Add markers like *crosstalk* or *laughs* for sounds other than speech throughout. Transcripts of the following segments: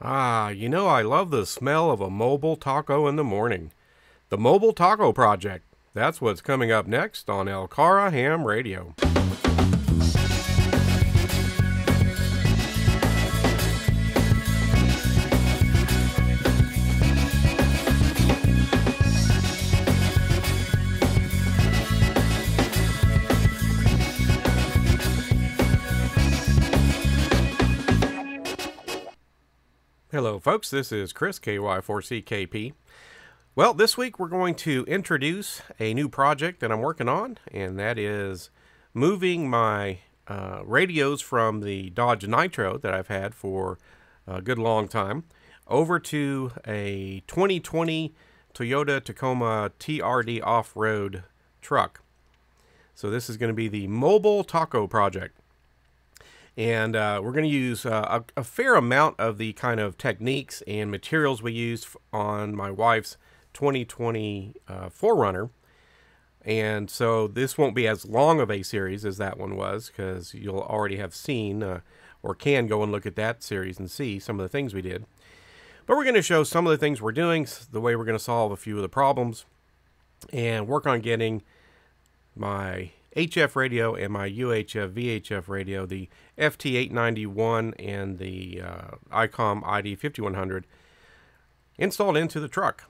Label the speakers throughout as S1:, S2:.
S1: Ah, you know, I love the smell of a mobile taco in the morning. The Mobile Taco Project. That's what's coming up next on LCARA Ham Radio. Hello, folks. This is Chris, KY4CKP. Well, this week we're going to introduce a new project that I'm working on, and that is moving my uh, radios from the Dodge Nitro that I've had for a good long time over to a 2020 Toyota Tacoma TRD off road truck. So, this is going to be the Mobile Taco Project and uh, we're going to use uh, a, a, fair amount of the kind of techniques and materials we used on my wife's 2020 uh, 4Runner. And so this won't be as long of a series as that one was because you'll already have seen uh, or can go and look at that series and see some of the things we did. But we're going to show some of the things we're doing, the way we're going to solve a few of the problems, and work on getting my HF radio and my UHF VHF radio, the FT891 and the uh, ICOM ID 5100, installed into the truck.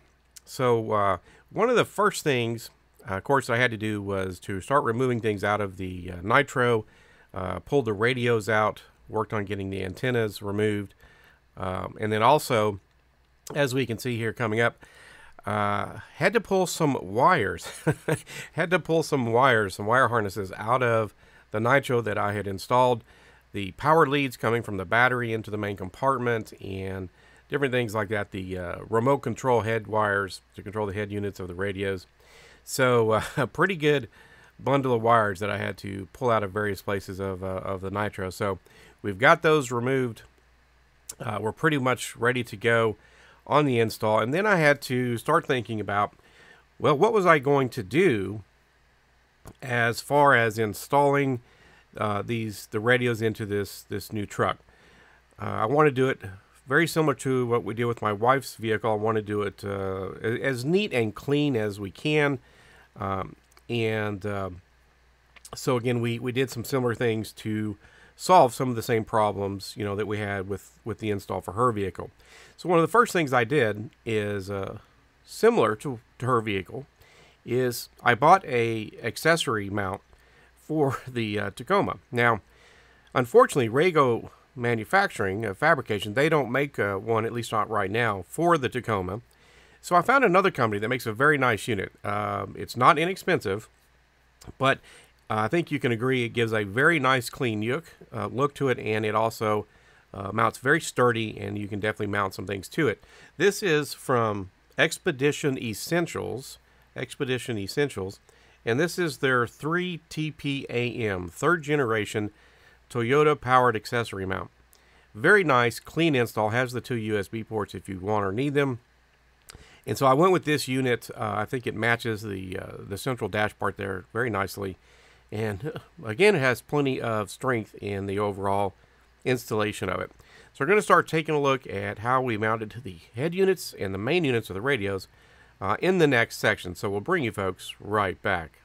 S1: So, uh, one of the first things, uh, of course, I had to do was to start removing things out of the uh, Nitro, uh, pulled the radios out, worked on getting the antennas removed, um, and then also, as we can see here coming up, uh, had to pull some wires, *laughs* had to pull some wires, some wire harnesses out of the Nitro that I had installed. The power leads coming from the battery into the main compartment and different things like that. The uh, remote control head wires to control the head units of the radios. So uh, *laughs* a pretty good bundle of wires that I had to pull out of various places of, uh, of the Nitro. So we've got those removed. Uh, we're pretty much ready to go on the install. And then I had to start thinking about, well, what was I going to do as far as installing uh, these the radios into this this new truck? Uh, I want to do it very similar to what we did with my wife's vehicle. I want to do it uh, as neat and clean as we can. Um, and um, so again, we, we did some similar things to solve some of the same problems, you know, that we had with, with the install for her vehicle. So one of the first things I did is uh, similar to, to her vehicle is I bought a accessory mount for *laughs* the uh, Tacoma. Now, unfortunately, Rago Manufacturing, uh, fabrication, they don't make uh, one, at least not right now, for the Tacoma. So I found another company that makes a very nice unit. Um, it's not inexpensive, but uh, I think you can agree it gives a very nice clean look, uh, look to it, and it also uh, mounts very sturdy, and you can definitely mount some things to it. This is from Expedition Essentials, Expedition Essentials, and this is their 3 TPAM, third generation Toyota powered accessory mount. Very nice, clean install, has the two USB ports if you want or need them. And so I went with this unit. Uh, I think it matches the uh, the central dash part there very nicely. And again, it has plenty of strength in the overall installation of it. So we're going to start taking a look at how we mounted the head units and the main units of the radios uh, in the next section. So we'll bring you folks right back.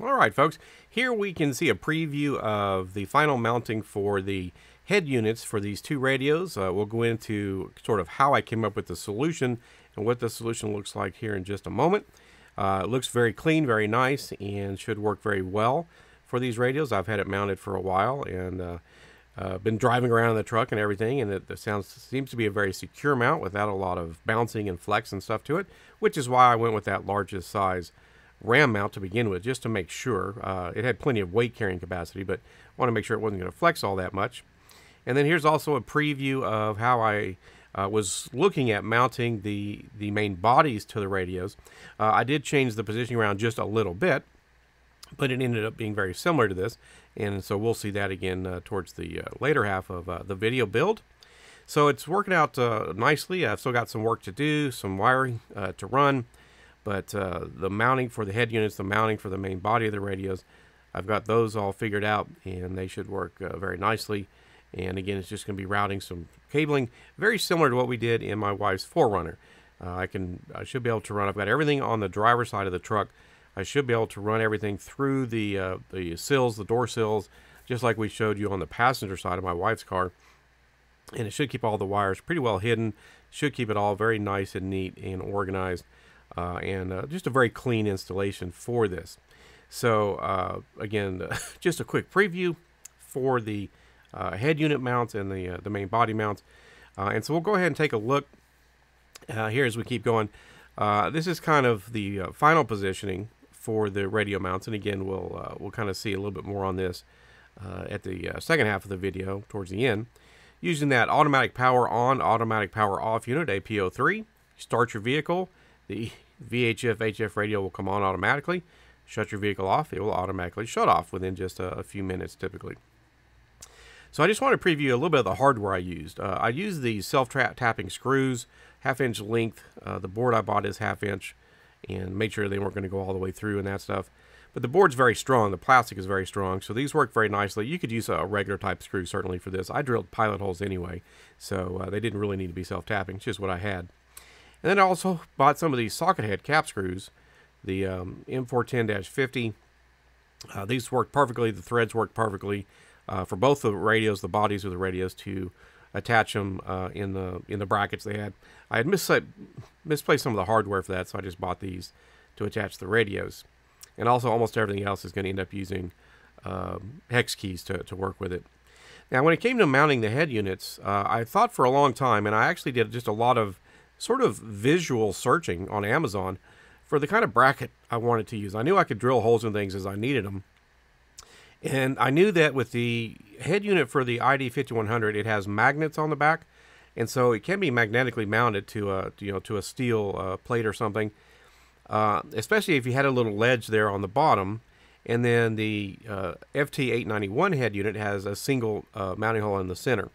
S1: All right, folks, here we can see a preview of the final mounting for the head units for these two radios. Uh, we'll go into sort of how I came up with the solution and what the solution looks like here in just a moment. Uh, it looks very clean, very nice, and should work very well for these radios. I've had it mounted for a while and uh, uh, been driving around in the truck and everything, and it, it, sounds seems to be a very secure mount without a lot of bouncing and flex and stuff to it, which is why I went with that largest size ram mount to begin with, just to make sure. Uh, it had plenty of weight carrying capacity, but I want to make sure it wasn't going to flex all that much. And then here's also a preview of how I uh, was looking at mounting the, the main bodies to the radios. Uh, I did change the positioning around just a little bit, but it ended up being very similar to this. And so we'll see that again uh, towards the uh, later half of uh, the video build. So it's working out uh, nicely. I've still got some work to do, some wiring to run, but the mounting for the head units, the mounting for the main body of the radios, I've got those all figured out and they should work very nicely And again, it's just going to be routing some cabling, very similar to what we did in my wife's 4Runner. Uh, I can, I should be able to run. I've got everything on the driver's side of the truck. I should be able to run everything through the uh, the sills, the door sills, just like we showed you on the passenger side of my wife's car. And it should keep all the wires pretty well hidden. Should keep it all very nice and neat and organized, uh, and uh, just a very clean installation for this. So uh, again, *laughs* just a quick preview for the head unit mounts and the, uh, the main body mounts. Uh, and so we'll go ahead and take a look uh, here as we keep going. Uh, this is kind of the final positioning for the radio mounts. And again, we'll, we'll kind of see a little bit more on this at the second half of the video towards the end. Using that automatic power on, automatic power off unit, APO3, start your vehicle. The *laughs* VHF HF radio will come on automatically. Shut your vehicle off, it will automatically shut off within just a, a few minutes typically. So I just want to preview a little bit of the hardware I used. Uh, I used these self-tapping screws, half inch length. Uh, the board I bought is half inch and made sure they weren't going to go all the way through and that stuff. But the board's very strong. The plastic is very strong. So these work very nicely. You could use a regular type screw certainly for this. I drilled pilot holes anyway. So uh, they didn't really need to be self-tapping. It's just what I had. And then I also bought some of these socket head cap screws. The um, M410-50. Uh, these work perfectly. The threads work perfectly uh, for both the radios, the bodies of the radios, to attach them uh, in the in the brackets they had. I had mis- misplaced some of the hardware for that, so I just bought these to attach the radios. And also, almost everything else is going to end up using um, hex keys to, to work with it. Now, when it came to mounting the head units, uh, I thought for a long time, and I actually did just a lot of sort of visual searching on Amazon for the kind of bracket I wanted to use. I knew I could drill holes in things as I needed them. And I knew that with the head unit for the ID5100, it has magnets on the back, and so it can be magnetically mounted to a you know to a steel uh, plate or something. Uh, especially if you had a little ledge there on the bottom, and then the uh, FT891 head unit has a single uh, mounting hole in the center.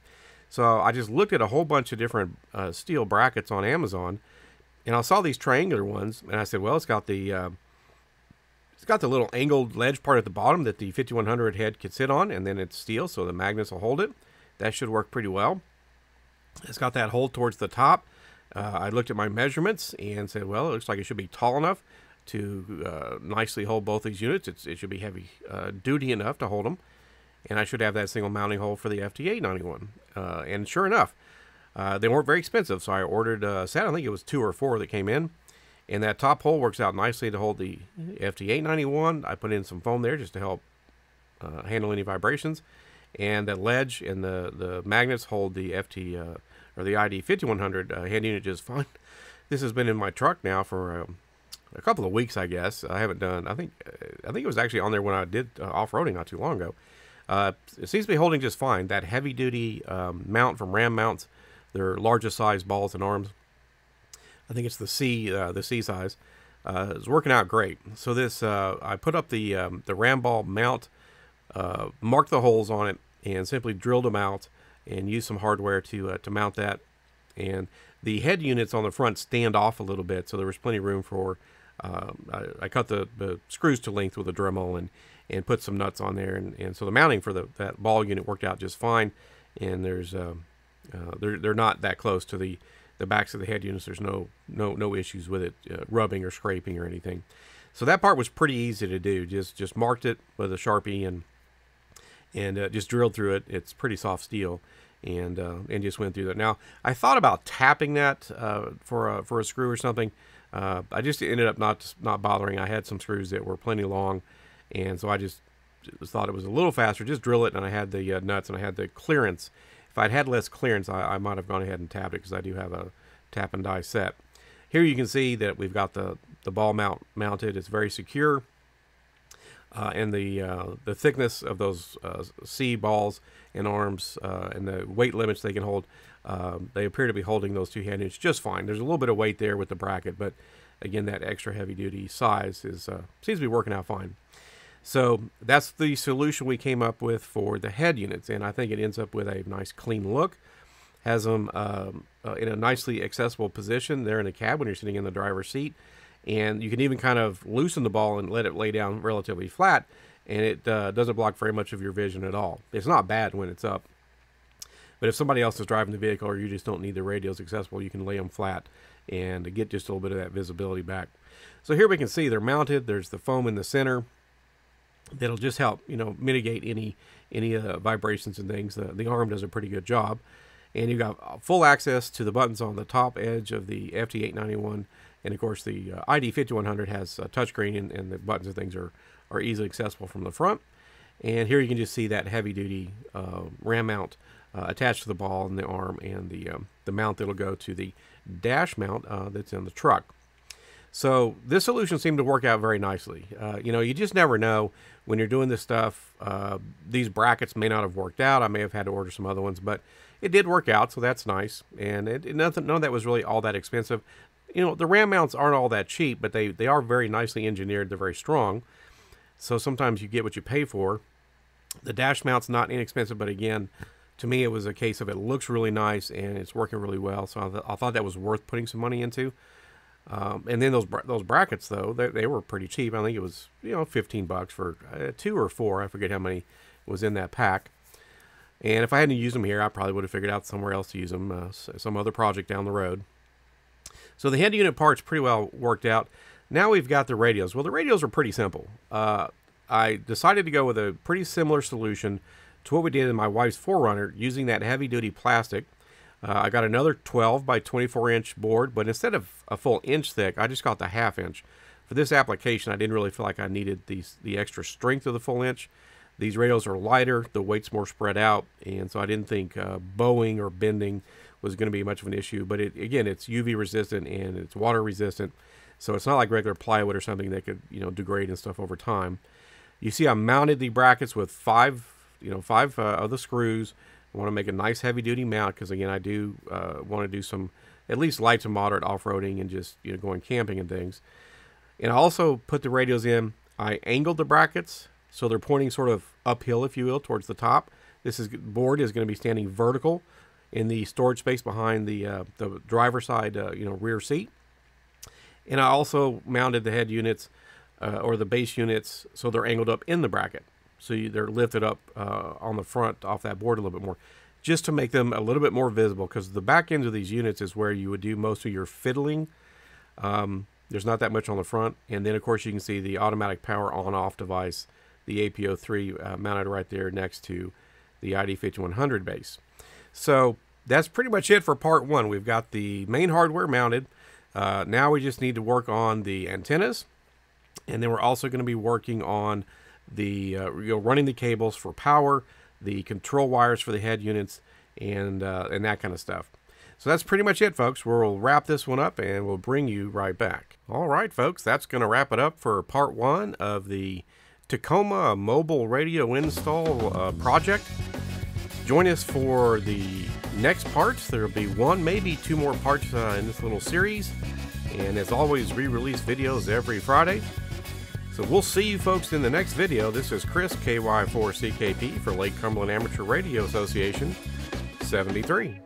S1: So I just looked at a whole bunch of different uh, steel brackets on Amazon, and I saw these triangular ones, and I said, well, it's got the it's got the little angled ledge part at the bottom that the 5100 head can sit on, and then it's steel, so the magnets will hold it. That should work pretty well. It's got that hole towards the top. Uh, I looked at my measurements and said, well, it looks like it should be tall enough to uh, nicely hold both these units. It's, it should be heavy uh, duty enough to hold them. And I should have that single mounting hole for the FT891. Uh, and sure enough, uh, they weren't very expensive, so I ordered a set. I think it was two or four that came in. And that top hole works out nicely to hold the FT891. I put in some foam there just to help uh, handle any vibrations. And that ledge and the, the magnets hold the FT uh, or the ID5100 uh, hand unit just *laughs* fine. This has been in my truck now for um, a couple of weeks, I guess. I haven't done. I think I think it was actually on there when I did uh, off-roading not too long ago. Uh, it seems to be holding just fine. That heavy-duty um, mount from Ram Mounts, their largest size balls and arms, I think it's the C uh, the C size. Uh, is working out great. So this uh, I put up the um, the ram ball mount, uh, marked the holes on it, and simply drilled them out and used some hardware to uh, to mount that. And the head units on the front stand off a little bit, so there was plenty of room for. Um, I, I, cut the, the screws to length with a Dremel and and put some nuts on there, and, and so the mounting for the that ball unit worked out just fine. And there's um, they're they're not that close to the the backs of the head units. There's no no no issues with it uh, rubbing or scraping or anything. So that part was pretty easy to do. Just just marked it with a sharpie and and uh, just drilled through it. It's pretty soft steel, and uh, and just went through that. Now I thought about tapping that uh, for a for a screw or something. Uh, I just ended up not not bothering. I had some screws that were plenty long, and so I just, thought it was a little faster. Just drill it, and I had the uh, nuts and I had the clearance if I'd had less clearance, I, I might have gone ahead and tapped it because I do have a tap and die set. Here you can see that we've got the, the ball mount mounted. It's very secure. Uh, and the uh, the thickness of those uh, C balls and arms uh, and the weight limits they can hold, um, they appear to be holding those two hand units just fine. There's a little bit of weight there with the bracket, but again, that extra heavy duty size is uh, seems to be working out fine. So that's the solution we came up with for the head units, and I think it ends up with a nice clean look. Has them um, uh, in a nicely accessible position there in the cab when you're sitting in the driver's seat, and you can even kind of loosen the ball and let it lay down relatively flat, and it uh, doesn't block very much of your vision at all. It's not bad when it's up. But if somebody else is driving the vehicle or you just don't need the radios accessible, you can lay them flat and get just a little bit of that visibility back. So here we can see they're mounted. There's the foam in the center that'll just help you know mitigate any any uh, vibrations and things. The, the arm does a pretty good job, and you've got full access to the buttons on the top edge of the FT891, and of course the uh, ID5100 has a touchscreen, and, and the buttons and things are are easily accessible from the front. And here you can just see that heavy duty uh, ram mount uh, attached to the ball and the arm, and the um, the mount that'll go to the dash mount uh, that's in the truck. So this solution seemed to work out very nicely. Uh, you know, you just never know when you're doing this stuff. Uh, these brackets may not have worked out. I may have had to order some other ones, but it did work out, so that's nice. And it, it, nothing, none of that was really all that expensive. You know, the RAM mounts aren't all that cheap, but they, they are very nicely engineered. They're very strong. So sometimes you get what you pay for. The dash mount's not inexpensive, but again, to me, it was a case of it looks really nice and it's working really well. So I, th- I thought that was worth putting some money into. Um, and then those those brackets though they, they were pretty cheap. I think it was you know 15 bucks for uh, two or four. I forget how many was in that pack. And if I hadn't used them here, I probably would have figured out somewhere else to use them, uh, some other project down the road. So the head unit parts pretty well worked out. Now we've got the radios. Well, the radios are pretty simple. Uh, I decided to go with a pretty similar solution to what we did in my wife's 4Runner using that heavy duty plastic uh, I got another 12 by 24 inch board, but instead of a full inch thick, I just got the half inch. For this application, I didn't really feel like I needed these, the extra strength of the full inch. These radios are lighter, the weight's more spread out, and so I didn't think uh, bowing or bending was going to be much of an issue. But it, again, it's UV resistant and it's water resistant, so it's not like regular plywood or something that could you know degrade and stuff over time. You see, I mounted the brackets with five, you know, five uh, of the screws I want to make a nice heavy duty mount because again I do uh, want to do some at least light to moderate off-roading and just you know going camping and things. And I also put the radios in. I angled the brackets so they're pointing sort of uphill, if you will, towards the top. This is board is going to be standing vertical in the storage space behind the uh, the driver side, uh, you know, rear seat. And I also mounted the head units uh, or the base units so they're angled up in the bracket so you, they're lifted up uh, on the front off that board a little bit more just to make them a little bit more visible because the back end of these units is where you would do most of your fiddling. Um, there's not that much on the front and then of course you can see the automatic power on off device the APO3 uh, mounted right there next to the ID5100 base. So that's pretty much it for part one. We've got the main hardware mounted. Uh, now we just need to work on the antennas and then we're also going to be working on the uh, you know running the cables for power, the control wires for the head units, and uh, and that kind of stuff. So that's pretty much it, folks. We'll wrap this one up and we'll bring you right back. All right, folks, that's going to wrap it up for part one of the Tacoma mobile radio install uh, project. Join us for the next parts. There will be one, maybe two more parts uh, in this little series. And as always, we release videos every Friday. So we'll see you folks in the next video. This is Chris, KY4CKP for Lake Cumberland Amateur Radio Association 73.